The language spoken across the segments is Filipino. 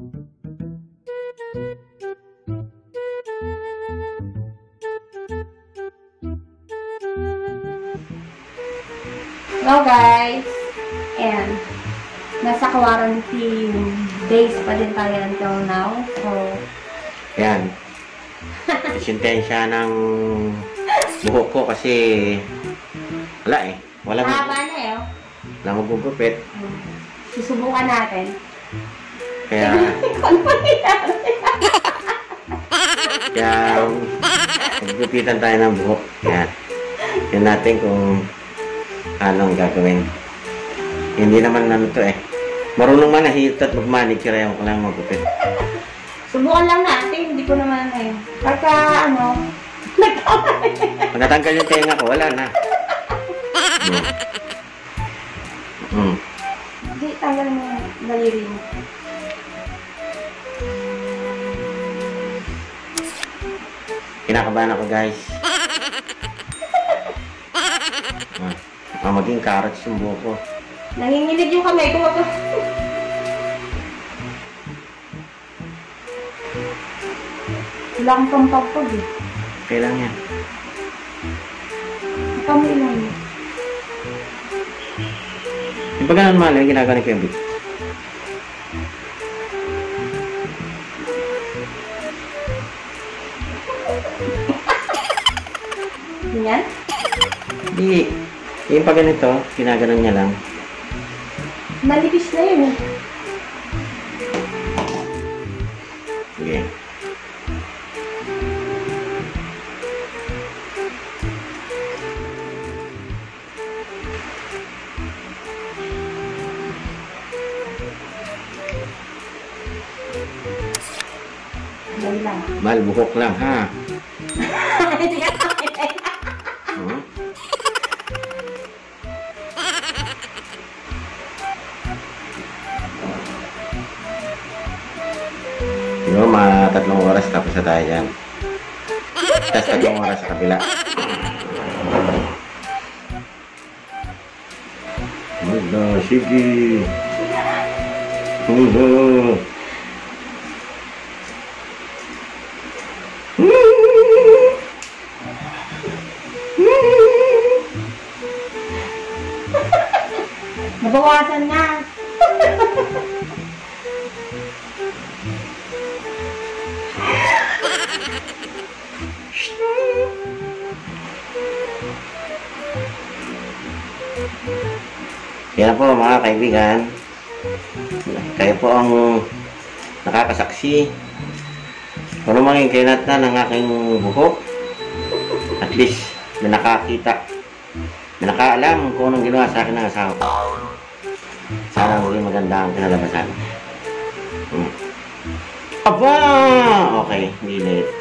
Hello guys! And nasa quarantine days pa din tayo until now. So, Yan. Sintensya ng buhok ko kasi wala eh. Wala mahaba na eh. oh. Magugupit. Susubukan natin. Kaya, Ano kaya maggupitan tayo ng buhok. Kaya, yun natin kung anong gagawin. Hindi naman ano to eh. Marunong man nahit at mag-manicure ayaw ko lang magupit. Subukan lang natin. Hindi ko naman eh. Pagka ano, nagkamali. Pag natanggal yung tenga ko, wala na. Hmm. Hmm. Hindi, tanggal mo yung daliri mo. Kinakabahan ako guys. ah, ah, maging carrots yung buhok ko. Nanginginig yung kamay ko. Wala akong pampagpag eh. Kailan yan? Kamay lang yun. Yung pag ganun mahal, yung ginagawa ni Kuya Vic. Yung pag ganito, ginaganon niya lang. Manipis na yun eh. Dali lang. Mahal, buhok lang ha. Oras tapos tatlong oras sa kabila. Wala, sige. Wala. Nabawasan na. Yan po mga kaibigan. Kayo po ang nakakasaksi. Kung maging kinat na ng aking buhok. At least, may nakakita. May nakaalam kung anong ginawa sa akin ng asawa ko. Sana maging maganda ang kinalabasan. Hmm. Aba! Okay, hindi late.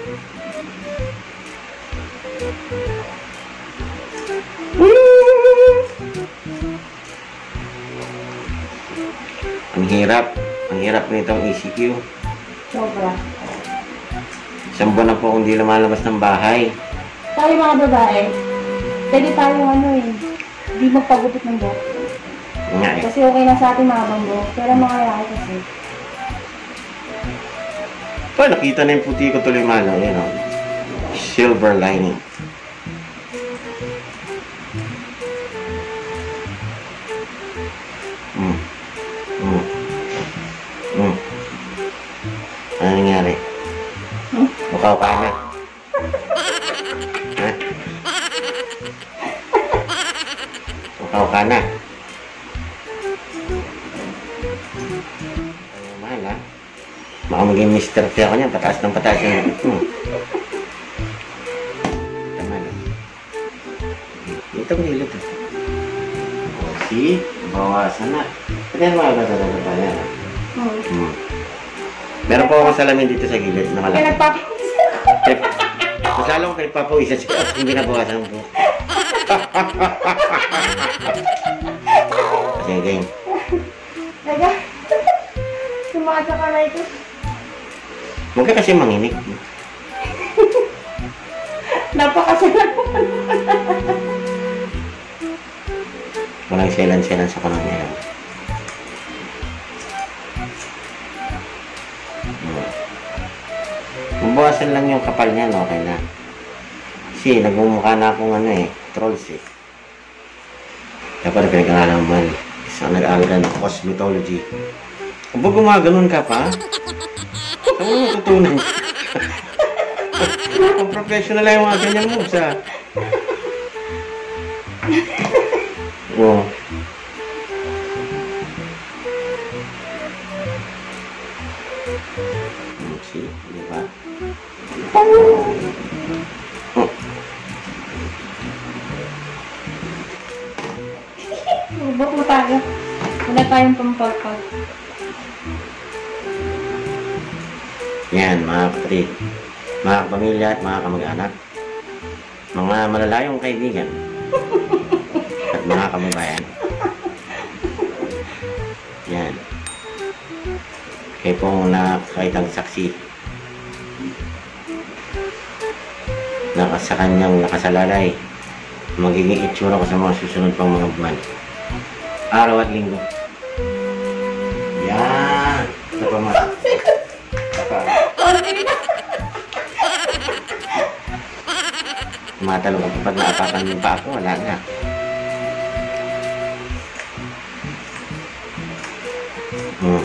Ang hirap. Ang hirap nitong ECQ. Sobra. Isang buwan na po kung di lumalabas ng bahay. Tayo mga babae, pwede tayo ano eh, di magpagupit ng buhok. Yun Nga eh. Kasi okay na sa atin mga banggo. Pero mga lalaki kasi, Pa, nakita na yung puti ko tuloy malo. Yan o. Silver lining. Hmm? Mukaw ka na. ha? Mukaw ka na. Ano mahal ha? Baka maging Mr. P ako niyan, pataas ng pataas yung mo. Tama na. Dito ko nilito. O, see? Bawasan na. Tignan mo agad agad agad yan. ah. hmm. Hmm. Meron po akong salamin dito sa gilid na Kaya malaki. nagpapakis Mas lalo ko pinagpapawisan siya at hindi nabawasan buhok. Sige, game. Teka. Sumakit sa kamay ko. Huwag ka kasi manginig. Napakasalan ko. Walang selan-selan sa kanan ngayon. Mabawasan lang yung kapal niyan, okay na. Kasi nagmumukha na akong ano eh, trolls eh. Dapat pinag-aalaman sa nag-aaral ng cosmetology. Ba gumaganon ka pa, ano mo matutunan? Kung professional lang yung mga ganyan moves ah. Oo. Tayong pampalpal. Yan, mga kapatid, mga pamilya at mga kamag-anak, mga malalayong kaibigan, at mga kababayan. Yan. Kayo pong nakakitang saksi na sa kanyang nakasalalay magiging itsura ko sa mga susunod pang mga buwan. Araw at linggo. Yan. Ito pa mga. Ito pa. Tumatalong ako pag naapakan mo pa ako, wala na. Hmm.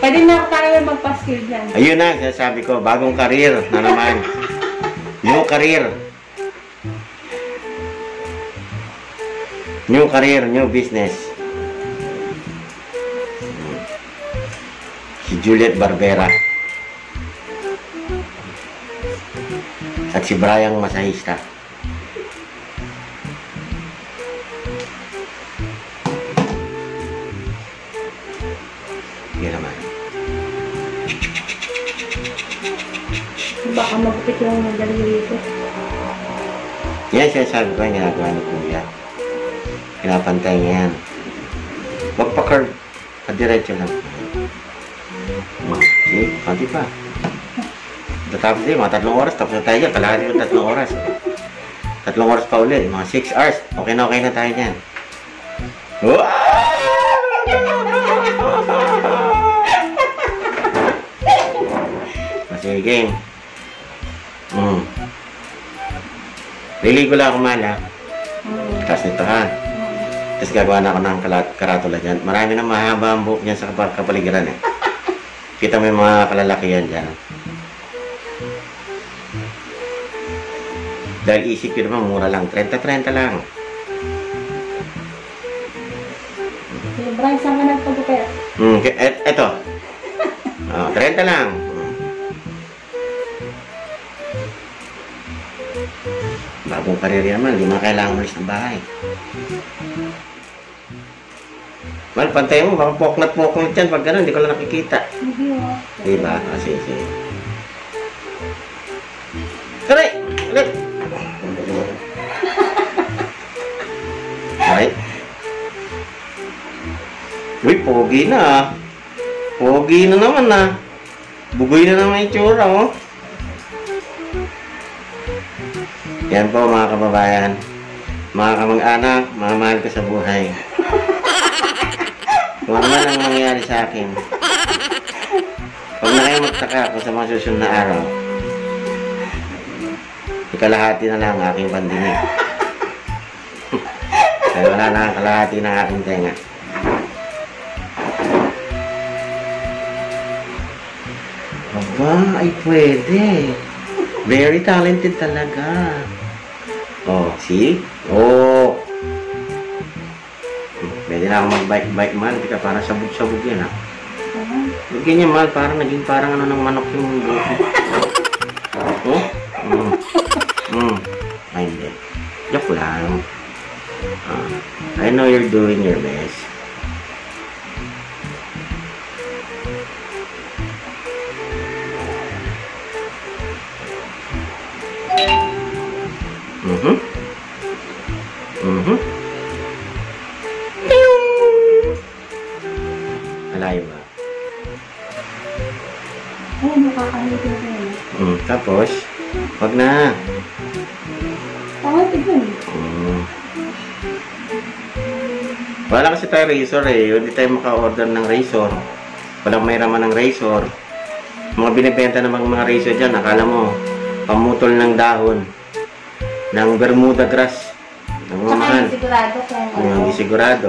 Pwede na tayo magpa-skill dyan. Ayun na, sabi ko, bagong karir na naman. New career. New career, new business. Juliet Barbera. At si Brian Masahista. Yun naman. Baka magupit yung daliri ko. Yan sinasabi ko yung ginagawa ni Kuya. Pinapantay niya yan. Huwag pa curve. Padiretso lang. See? Konti pa. Tatapos din, mga tatlong oras. Tapos na tayo dyan. Kalahati yung tatlong oras. Tatlong oras pa ulit. Mga 6 hours. Okay na okay na tayo dyan. Wow! Sige, game. Hmm. Liligo lang ako. Hmm. Tapos nito ha. Tapos gagawa na ako ng karatula dyan. Marami na mahaba ang buhok niyan sa kapal kapaligiran eh. Kita mo yung mga kalalakihan dyan. Dahil isip ko naman, mura lang. 30-30 lang. Sige, Brian, saan ka nagpagupit? Hmm, et, eto. Oh, 30 lang. Bagong karir naman, hindi mo na kailangan umalis ng bahay. Mal, pantay mo, baka poknat-poknat yan. Pag gano'n, hindi ko lang nakikita. Hindi oh. Diba? Ah, sige, sige. Aray! Ulit! Aray! Uy, pogi na ah. Pogi na naman ah. Bugoy na naman yung tsura oh. Yan po mga kababayan. Mga kamag-anak, mga mahal ko sa buhay. Kung ano man ang mangyayari sa akin, Huwag na kayo magtaka kung sa mga susunod na araw. Ikalahati na lang ang aking pandinig. Kaya wala na ang kalahati ng aking tenga. Aba, ay pwede. Very talented talaga. Oh, see? Oh. Ako mag-bike-bike man. Hindi ka para sabog-sabog yan ha. Ah, Ganyan mahal, parang naging parang ano ng manok yung buko. Oh? Mm. Mm. Ay, hindi. Joke lang. Ah, I know you're doing your best. Ay, nakakalitin ko yun. Mm, tapos, wag na. Okay, tignan. Mm. Wala kasi tayo razor eh. Hindi tayo maka-order ng razor. Walang may raman ng razor. Mga binibenta ng mga, mga razor dyan, akala mo, pamutol ng dahon ng Bermuda grass. Ang Tsaka mahal. hindi sigurado Yung ano. hindi sigurado.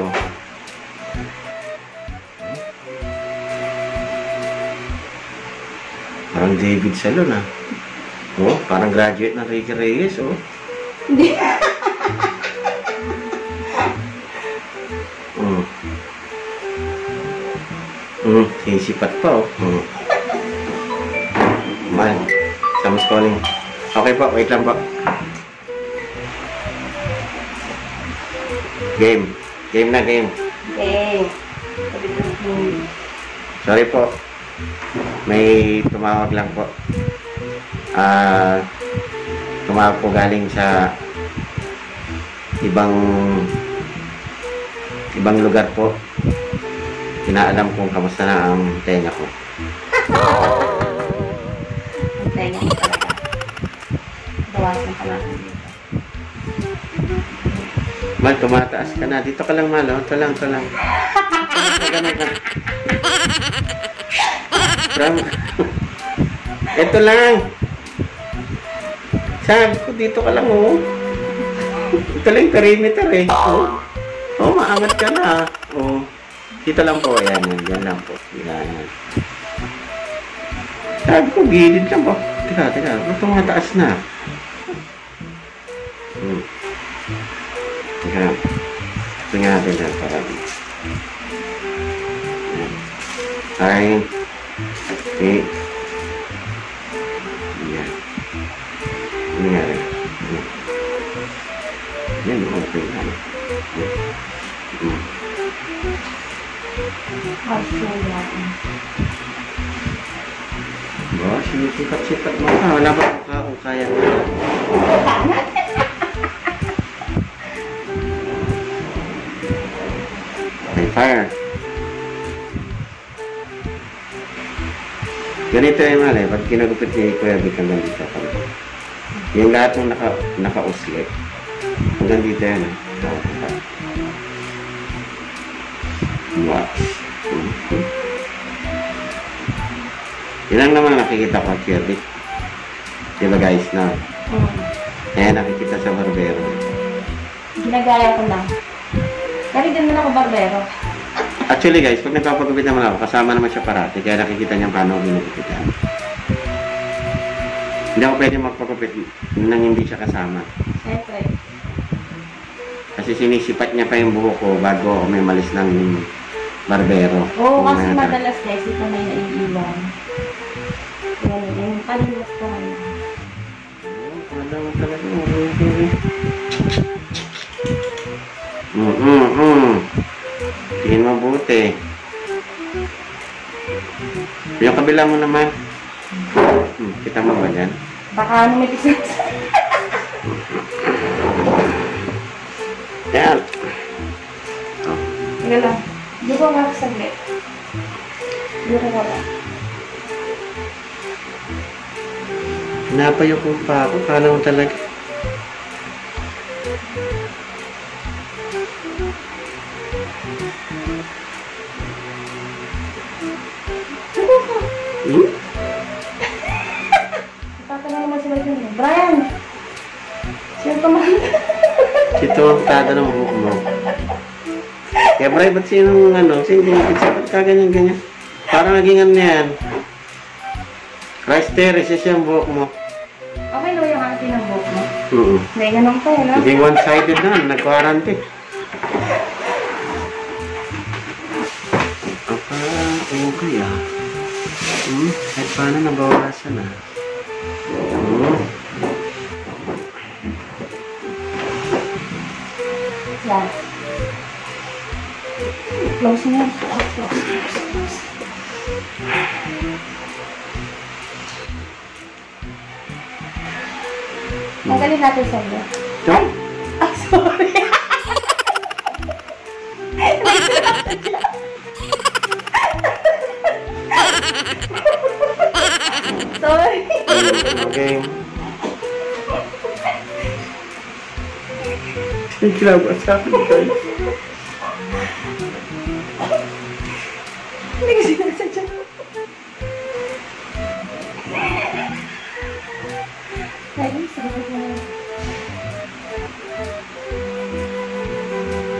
Parang David Salon ah. Oh, parang graduate ng Ricky Reyes oh. Hindi. Mm. Mm, sisipat pa oh. Mm. Man, someone's calling. Okay po, wait lang po. Game. Game na game. Hmm. Sorry po. May tumawag lang po. Ah, tumawag po galing sa ibang ibang lugar po. Inaalam kung kamusta na ang tenga ko. Ang tenga ko talaga. Bawasan ka natin dito. Mal, tumataas ka na. Dito ka lang, Mal. Oh. Ito lang, ito lang. Ganun ka. Ram. Ito lang. Sabi ko, dito ka lang, oh. Ito lang yung perimeter, eh. Oh, oh maangat ka na. Oh. Dito lang po. Ayan, yan. Lang po. Yan. Sabi ko, gilid lang po. Teka, teka. Ba't tumataas na? Hmm. Teka. Nga natin yan para. Yan. Ay. Okay. Yan. Ano nga rin? Yan. Yan, okay na. Yan. Kaso natin. Ba, sinisipat-sipat mo ka. Wala ba ka kung kaya mo? Okay, fire. Ganito yung mali, pag kinagupit ni Kuya Vic hanggang dito ka Yung lahat ng naka, naka-usli. Hanggang dito yan. eh. Wow. Mhm. Yan lang naman ang nakikita ko, Kuya Vic. Diba guys, na? Hmm. Kaya nakikita sa barbero. Ginagaya ko lang. Kasi din naman ako barbero. Actually guys, pag nagpapagupit naman ako, kasama naman siya parati, kaya nakikita niya paano ako ginugupitan. Hindi ako pwede magpagupit nang hindi siya kasama. Siyempre. Kasi sinisipat niya pa yung buhok ko bago ako may malis ng barbero. Oo, Kung kasi may- madalas guys, ito na yung naiiwan. Yan, yung paliwas ko. Wala mo talaga. Mm, mm, mm. Tingin mabuti. Yung kabila mo naman. Hmm, kita mo ba dyan? Baka ano may pisis. Yan. Sige lang. Di ko nga saglit. Di ko wala. Pinapayo ko pa ako. Kala mo talaga. Tumahan? Ito ang tada ng buhok mo. Kaya Bray, ba't sinong ano? Sino gumapit siya? Ba't ka ganyan-ganyan? Parang naging ano yan. Christ Terrace, siya ang buhok mo. Okay no yung auntie ng buhok mo. Oo. May ganun pa eh, no? Naging one-sided na, nag-quarantine. Apa, okay ah. Hmm, kahit paano nabawasan ah. Yan. Close na yan. Close, close, close. Tanggalin natin sa iyo. Ito? Ay, sorry. sorry. Okay. May ginawa sa akin, guys. Hindi ko sinasadya.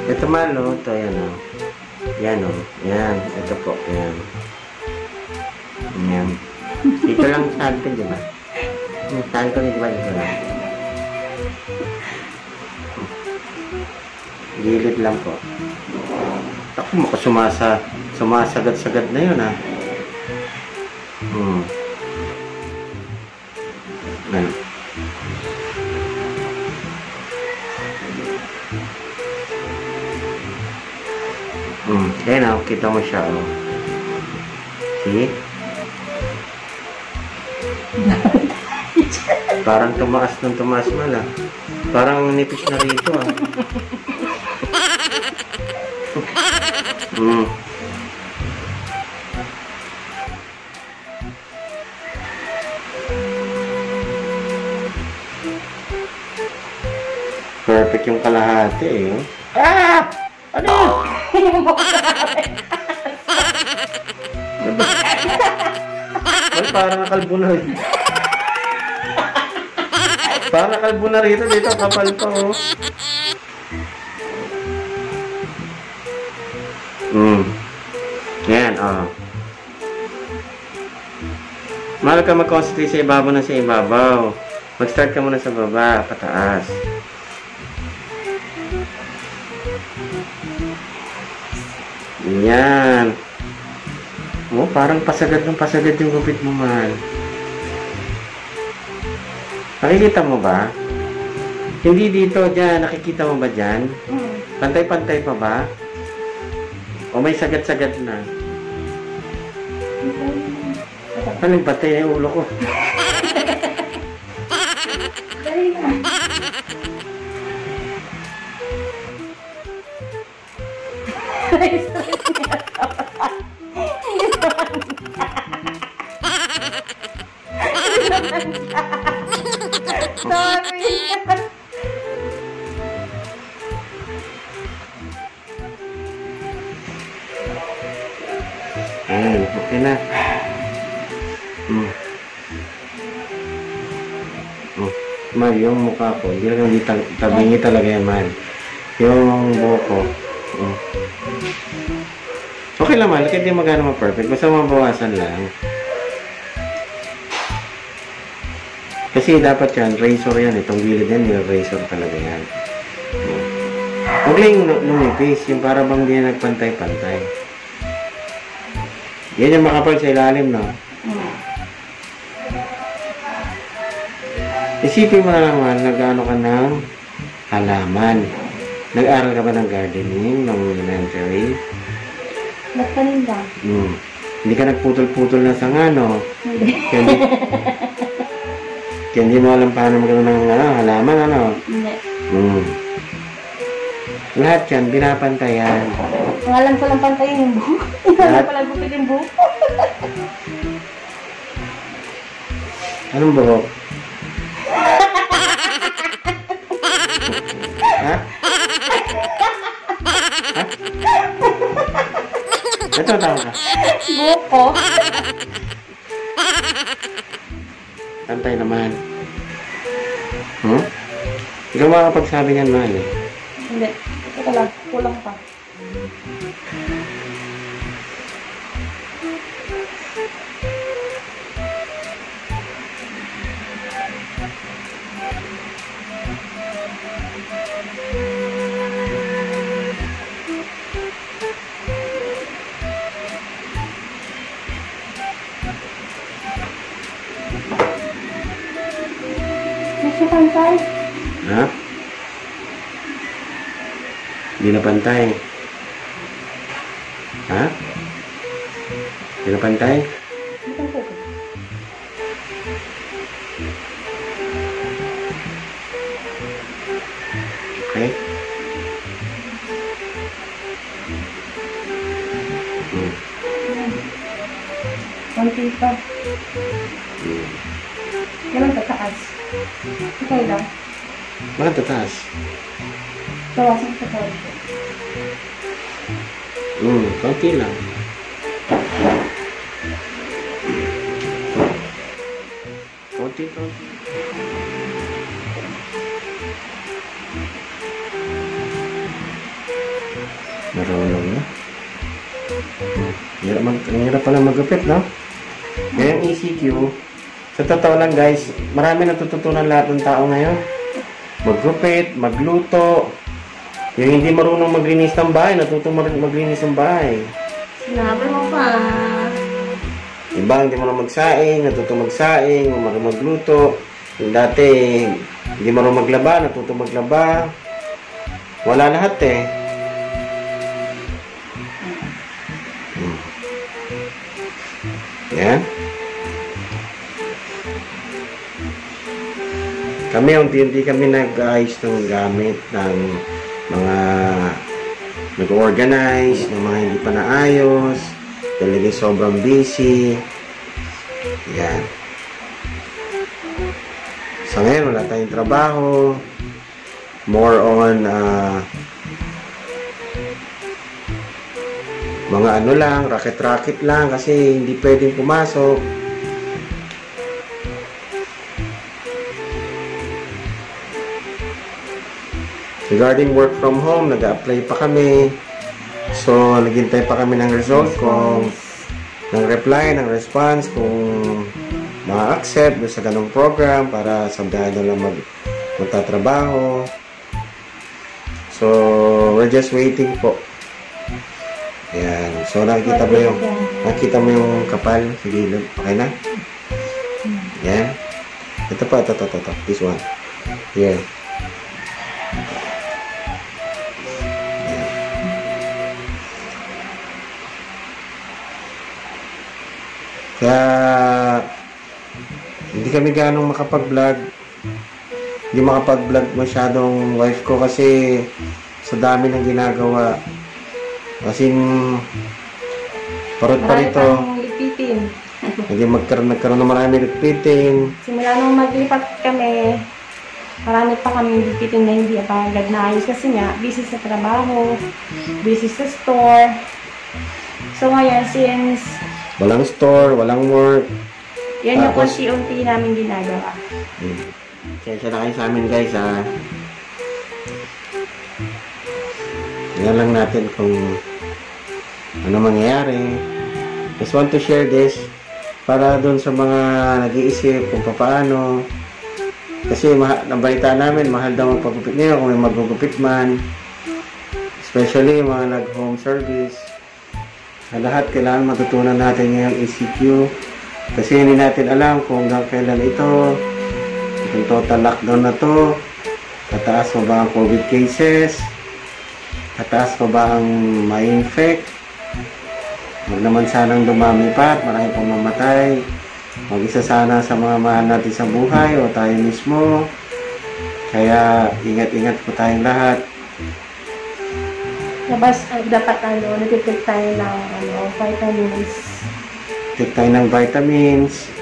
Ito man, no? Ito, yan, no? Yan, no? Yan. Ito po, yan. Yan. Dito lang saan ko, di ba? Saan ko, di ba? Dito lang. Gilid lang po. Ako, maka sumasa, sumasagad-sagad na yun, ha? Hmm. Ano? Hmm. Ayan na, kita mo siya, oh. See? Parang tumaas ng tumaas man, ah. Parang nipis na rito, ah. Hmm. Perfect yung kalahati, eh. oh. Ah! Ano? Ay, parang nakalbo na. Parang nakalbo na rito. Dito, kapal pa, oh. Hmm. Yan, oh. Mahal ka mag-concentrate sa ibabaw na sa ibabaw. Mag-start ka muna sa baba, pataas. Yan. Oh, parang pasagad ng pasagad yung gupit mo, man. Nakikita mo ba? Hindi dito, dyan. Nakikita mo ba dyan? Hmm. Pantay-pantay pa ba? O may sagad-sagad na? Anong patay na yung ulo ko? Dali na. Sorry. Ayan, okay na. Hmm. Oh, Mal, yung mukha ko, hindi lang hindi tal- tabingi talaga yan, Mal. Yung buhok ko. Oh. Okay lang, Mal. Kahit di magana ma-perfect. Basta mabawasan lang. Kasi dapat yan, razor yan. Itong gilid yan, yung razor talaga yan. Huwag lang yung lu- lumipis. Yung para bang di yan nagpantay-pantay. Yan yung makapal sa ilalim, no? Hmm. Isipin mo na naman, nag-ano ka ng halaman. Nag-aral ka ba ng gardening, ng elementary? Ba't paninda? Hmm. Hindi ka nagputol-putol na sanga, no? Hindi. Kaya hindi, mo alam paano magano ng ano, halaman, ano? Hindi. Hmm. Lahat yan, binapantayan. Ang alam ko lang pantayin yung buhok. Ang alam ko lang gupit yung buhok. Anong buhok? ha? Ha? Ito, tama ka. Buhok ko. Ikaw makakapagsabi niyan, mahal eh. Pantay. Ha? Hindi na pantay? Okay. Hmm. Konti pa. Hmm. Ganun ka taas. Okay lang. Bakit tataas? Bawasan sa konti. Hmm, konti lang. Konti, konti. Marunong na. Hirap, mag, hirap pala magupit, no? Kaya ang ECQ, sa totoo lang guys, marami natututunan lahat ng tao ngayon. Maggupit, magluto. Yung hindi marunong maglinis ng bahay, natutong maglinis ng bahay. Sinabi mo pa. Iba, hindi marunong magsaing, natutong magsaing, marunong magluto. Yung dati, hindi marunong maglaba, natutong maglaba. Wala lahat eh. Hmm. Yan. Kami, unti-unti kami nag-ayos ng gamit ng mga nag-organize, ng mga hindi pa naayos, talagang sobrang busy. Yan. Sa ngayon, wala tayong trabaho. More on, ah, mga ano lang, racket-racket lang kasi hindi pwedeng pumasok. Regarding work from home, nag-apply pa kami. So, naghintay pa kami ng result kung ng reply, ng response, kung ma-accept sa ganong program para sabihan na lang mag magtatrabaho. So, we're just waiting po. Ayan. So, nakikita mo yung nakita mo yung kapal sa gilid. Okay na? Ayan. Ito pa, ito, ito, ito, ito. This one. Here. Kaya, hindi kami ganong makapag-vlog. Hindi makapag-vlog masyadong wife ko kasi sa dami ng ginagawa. Kasi parot pa rito. lipitin. Hindi magkaroon, nagkaroon ng marami repeating. Simula nung maglipat kami, marami pa kami lipitin na hindi pa agad naayos kasi nga, busy sa trabaho, busy sa store. So ngayon, since Walang store, walang work. yan yung Tapos- unti-unti namin ginagawa. Hmm. Kaya na kayo sa amin guys ha. Tingnan lang natin kung ano mangyayari. Just want to share this para doon sa mga nag-iisip kung paano. Kasi ma- nabalita namin, mahal daw ang pagupit ngayon kung may magugupit man. Especially yung mga nag-home service. Sa lahat, kailangan matutunan natin ngayong ECQ. Kasi hindi natin alam kung hanggang kailan ito. Kung total lockdown na to. Tataas pa ba ang COVID cases? Tataas pa ba ang ma-infect? Huwag naman sanang dumami pa at marami pang mamatay. Mag-isa sana sa mga mahal natin sa buhay o tayo mismo. Kaya ingat-ingat po tayong lahat. Labas, uh, dapat ano, nagtitake tayo ng ano, vitamins. Take tayo ng vitamins.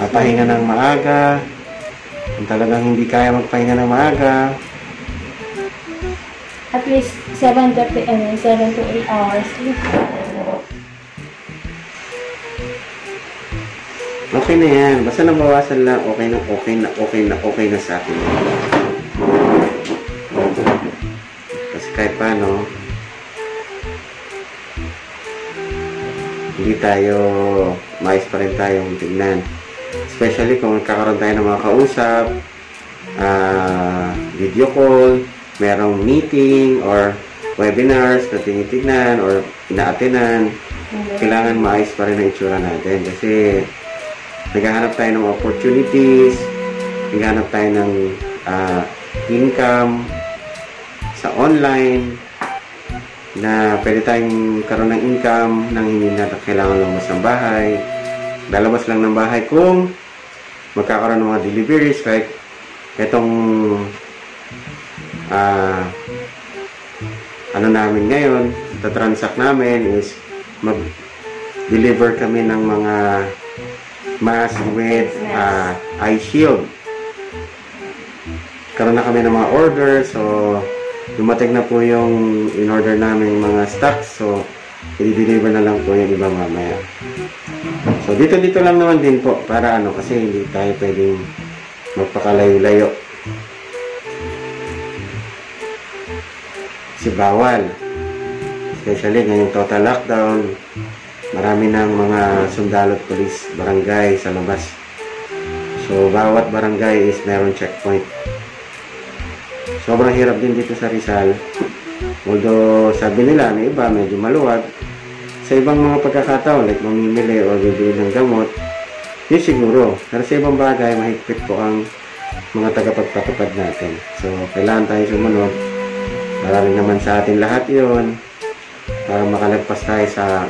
Papahinga ng maaga. Kung talagang hindi kaya magpahinga ng maaga, At least 7 to, ano, 7 to 8 hours sleep. Okay na yan. Basta nabawasan lang, okay na, okay na, okay na, okay na sa akin. Kahit paano, hindi tayo, mais pa rin tayong tignan. Especially kung kakaroon tayo ng mga kausap, ah, video call, merong meeting or webinars na tinitignan or inaatinan kailangan maayos pa rin ang itsura natin kasi naghahanap tayo ng opportunities, naghahanap tayo ng ah, income sa online na pwede tayong karoon ng income nang hindi natin kailangan lumabas ng bahay. Lalabas lang ng bahay kung magkakaroon ng mga deliveries like itong ah ano namin ngayon, transact namin is mag-deliver kami ng mga mask with uh, eye shield. Karoon na kami ng mga order, so dumating na po yung in-order namin mga stocks, so i-deliver na lang po yung iba mamaya. So dito-dito lang naman din po, para ano, kasi hindi tayo pwedeng magpakalayo-layo. Kasi bawal. Especially ngayong total lockdown, marami ng mga sundalo at police, barangay sa labas. So, bawat barangay is meron checkpoint. Sobrang hirap din dito sa Rizal. Although, sabi nila na iba, medyo maluwag. Sa ibang mga pagkakataon, like mamimili o bibili ng gamot, yun siguro. Pero sa ibang bagay, mahigpit po ang mga tagapagpatupad natin. So, kailangan tayo sumunod. Para rin naman sa atin lahat yon para makalagpas tayo sa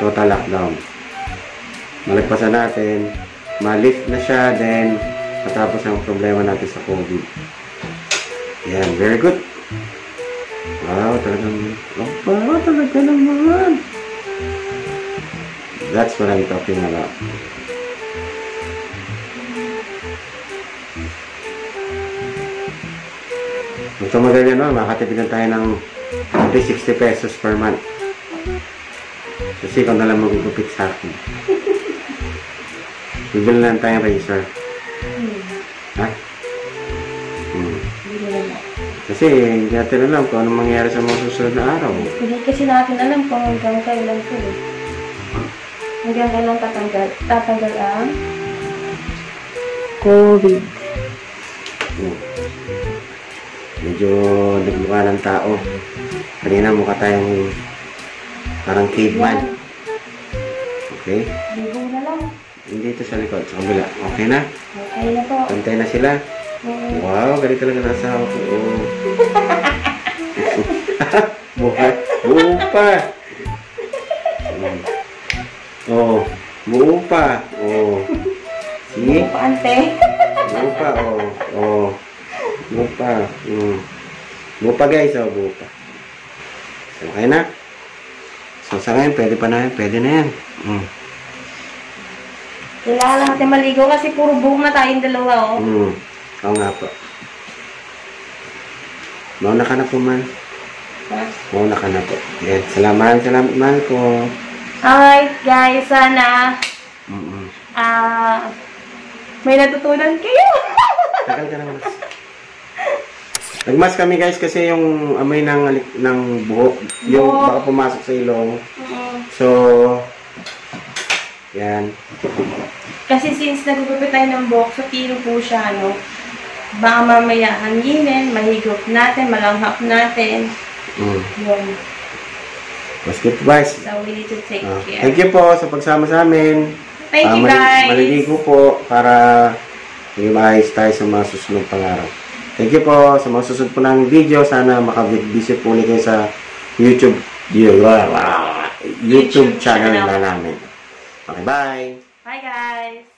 total lockdown. Malagpasan natin, ma-lift na siya, then matapos ang problema natin sa COVID. Yan, very good. Wow, talagang, oh, talaga naman. That's what I'm talking about. Kung tumagal yan, no, makakatipigan tayo ng 360 pesos per month. Kasi ikaw na lang magugupit sa akin. Bibili lang tayong razor. Kasi hindi natin alam kung anong mangyayari sa mga susunod na araw. Hindi kasi natin alam kung hanggang kailan po eh. Hanggang kailan tatanggal, tatanggal ang COVID. Hmm. Medyo nagmukha ng tao. Kanina mukha tayong parang caveman. Okay? Ligo na lang. Hindi ito sa likod, sa kabila. Okay na? Okay na po. Pantay na sila. Wow, ganito talaga nasa ako. Oh. Buhay. Buo pa. Oh, buo pa. Oh. See? Paante. Buo pa, oh. Oh. Buo pa. Mm. Buo pa guys, oh, buo pa. So, okay na? So, sa ngayon, pwede pa na yan. Pwede na yan. Mm. Kailangan natin maligo kasi puro buhok na tayong dalawa oh. Mm. Oo nga po. Mauna ka na po, man. Ha? Mauna ka na po. Yan. Salamat, salamat, man po. Alright guys, sana Mm-mm. ah may natutunan kayo. Tagal ka na, mas. Nagmas kami guys kasi yung amoy ng, ng buhok, yung Buhok. baka pumasok sa ilong. Mm. So, yan. Kasi since nagugupit tayo ng buhok, so tiro po siya, ano, baka mamaya hanginin, mahigop natin, malanghap natin. Mm. Yun. Good guys. So we need to take Ah, care. thank you po sa pagsama sa amin. Thank Ah, you guys. Maliligo po para maging maayos tayo sa mga susunod pang araw. Thank you po sa mga susunod po ng video. Sana makavisit po ulit kayo sa YouTube YouTube, YouTube channel channel. na namin. Okay, bye! Bye guys.